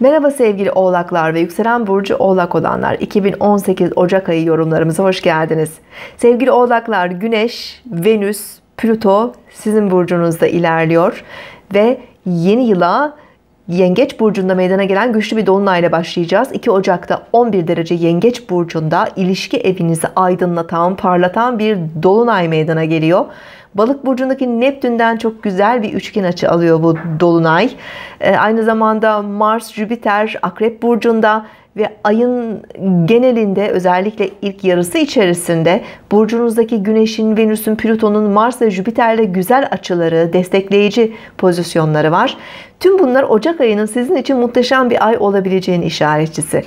Merhaba sevgili oğlaklar ve yükselen burcu oğlak olanlar 2018 Ocak ayı yorumlarımıza hoş geldiniz. Sevgili oğlaklar Güneş, Venüs, Plüto sizin burcunuzda ilerliyor ve yeni yıla Yengeç burcunda meydana gelen güçlü bir dolunayla başlayacağız. 2 Ocak'ta 11 derece Yengeç burcunda ilişki evinizi aydınlatan, parlatan bir dolunay meydana geliyor. Balık burcundaki Neptün'den çok güzel bir üçgen açı alıyor bu dolunay. Ee, aynı zamanda Mars, Jüpiter, Akrep burcunda ve ayın genelinde özellikle ilk yarısı içerisinde burcunuzdaki Güneş'in, Venüs'ün, Plüton'un, Mars ve Jüpiter'le güzel açıları, destekleyici pozisyonları var. Tüm bunlar Ocak ayının sizin için muhteşem bir ay olabileceğini işaretçisi.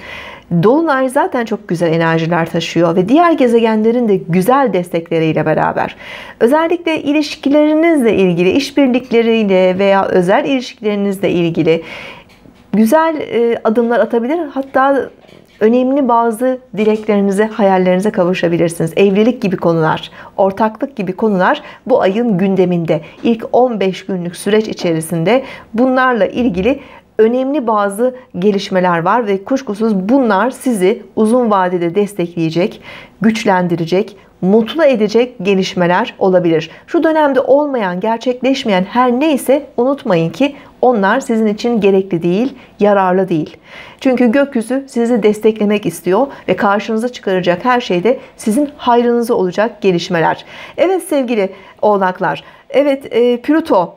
Dolunay zaten çok güzel enerjiler taşıyor ve diğer gezegenlerin de güzel destekleriyle beraber özellikle ilişkilerinizle ilgili, işbirlikleriyle veya özel ilişkilerinizle ilgili güzel e, adımlar atabilir. Hatta önemli bazı dileklerinize, hayallerinize kavuşabilirsiniz. Evlilik gibi konular, ortaklık gibi konular bu ayın gündeminde. İlk 15 günlük süreç içerisinde bunlarla ilgili önemli bazı gelişmeler var ve kuşkusuz bunlar sizi uzun vadede destekleyecek, güçlendirecek, mutlu edecek gelişmeler olabilir. Şu dönemde olmayan, gerçekleşmeyen her neyse unutmayın ki onlar sizin için gerekli değil, yararlı değil. Çünkü gökyüzü sizi desteklemek istiyor ve karşınıza çıkaracak her şeyde sizin hayrınıza olacak gelişmeler. Evet sevgili oğlaklar, evet e, Plüto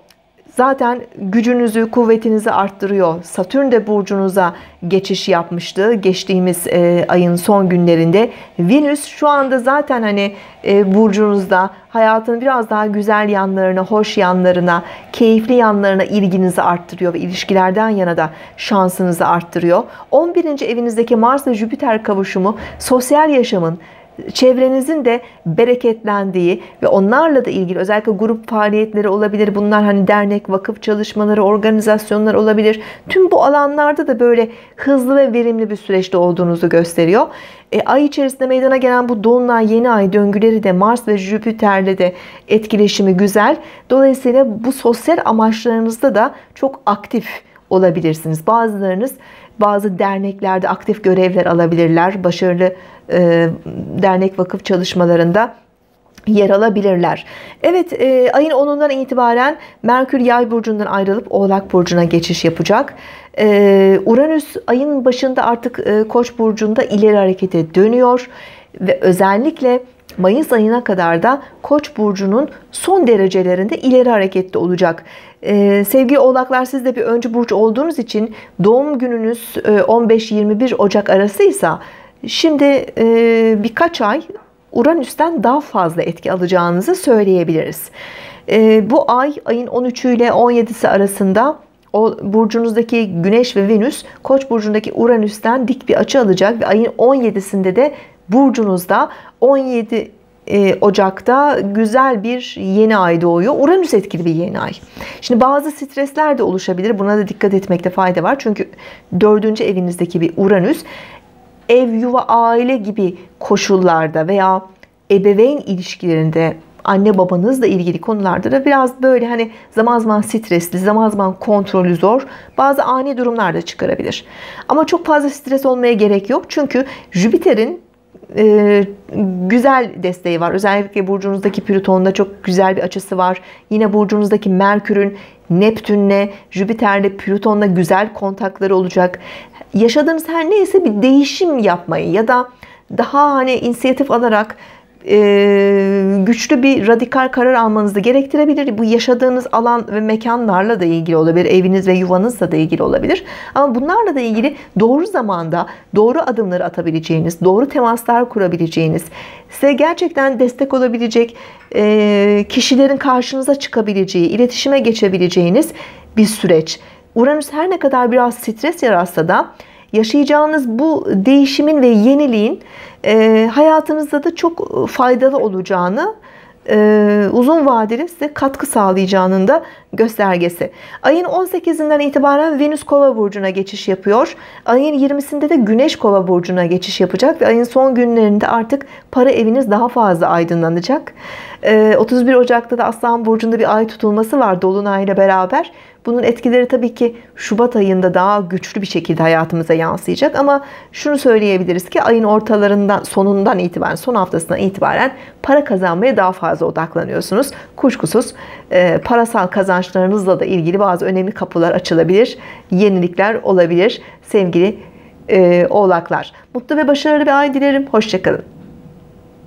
zaten gücünüzü, kuvvetinizi arttırıyor. Satürn de burcunuza geçiş yapmıştı geçtiğimiz e, ayın son günlerinde. Venüs şu anda zaten hani e, burcunuzda hayatın biraz daha güzel yanlarına, hoş yanlarına, keyifli yanlarına ilginizi arttırıyor ve ilişkilerden yana da şansınızı arttırıyor. 11. evinizdeki Mars ve Jüpiter kavuşumu sosyal yaşamın, çevrenizin de bereketlendiği ve onlarla da ilgili özellikle grup faaliyetleri olabilir. Bunlar hani dernek, vakıf çalışmaları, organizasyonlar olabilir. Tüm bu alanlarda da böyle hızlı ve verimli bir süreçte olduğunuzu gösteriyor. E, ay içerisinde meydana gelen bu dolunay yeni ay döngüleri de Mars ve Jüpiter'le de etkileşimi güzel. Dolayısıyla bu sosyal amaçlarınızda da çok aktif olabilirsiniz. Bazılarınız bazı derneklerde aktif görevler alabilirler. Başarılı e, dernek vakıf çalışmalarında yer alabilirler. Evet e, ayın 10'undan itibaren Merkür yay burcundan ayrılıp oğlak burcuna geçiş yapacak. E, Uranüs ayın başında artık e, koç burcunda ileri harekete dönüyor ve özellikle Mayıs ayına kadar da Koç burcunun son derecelerinde ileri harekette olacak. Ee, sevgili oğlaklar siz de bir öncü burç olduğunuz için doğum gününüz 15-21 e, Ocak arasıysa şimdi e, birkaç ay Uranüs'ten daha fazla etki alacağınızı söyleyebiliriz. E, bu ay ayın 13'ü ile 17'si arasında o burcunuzdaki Güneş ve Venüs Koç burcundaki Uranüs'ten dik bir açı alacak ve ayın 17'sinde de burcunuzda 17 e, Ocak'ta güzel bir yeni ay doğuyor. Uranüs etkili bir yeni ay. Şimdi bazı stresler de oluşabilir. Buna da dikkat etmekte fayda var. Çünkü dördüncü evinizdeki bir Uranüs ev, yuva, aile gibi koşullarda veya ebeveyn ilişkilerinde anne babanızla ilgili konularda da biraz böyle hani zaman zaman stresli, zaman zaman kontrolü zor, bazı ani durumlar da çıkarabilir. Ama çok fazla stres olmaya gerek yok. Çünkü Jüpiter'in e, güzel desteği var. Özellikle burcunuzdaki Plüton'da çok güzel bir açısı var. Yine burcunuzdaki Merkür'ün Neptün'le, Jüpiter'le, Plüton'la güzel kontakları olacak. Yaşadığınız her neyse bir değişim yapmayı ya da daha hani inisiyatif alarak e, güçlü bir radikal karar almanızı gerektirebilir. Bu yaşadığınız alan ve mekanlarla da ilgili olabilir. Eviniz ve yuvanızla da ilgili olabilir. Ama bunlarla da ilgili doğru zamanda doğru adımları atabileceğiniz, doğru temaslar kurabileceğiniz, size gerçekten destek olabilecek e, kişilerin karşınıza çıkabileceği, iletişime geçebileceğiniz bir süreç. Uranüs her ne kadar biraz stres yaratsa da yaşayacağınız bu değişimin ve yeniliğin e, hayatınızda da çok faydalı olacağını e, uzun vadeli size katkı sağlayacağının da göstergesi. Ayın 18'inden itibaren Venüs Kova burcuna geçiş yapıyor. Ayın 20'sinde de Güneş Kova burcuna geçiş yapacak ve ayın son günlerinde artık para eviniz daha fazla aydınlanacak. 31 Ocak'ta da Aslan burcunda bir ay tutulması var dolunay ile beraber. Bunun etkileri tabii ki Şubat ayında daha güçlü bir şekilde hayatımıza yansıyacak ama şunu söyleyebiliriz ki ayın ortalarından sonundan itibaren son haftasından itibaren para kazanmaya daha fazla odaklanıyorsunuz. Kuşkusuz e, parasal kazançlarınızla da ilgili bazı önemli kapılar açılabilir. Yenilikler olabilir sevgili e, oğlaklar. Mutlu ve başarılı bir ay dilerim. Hoşçakalın.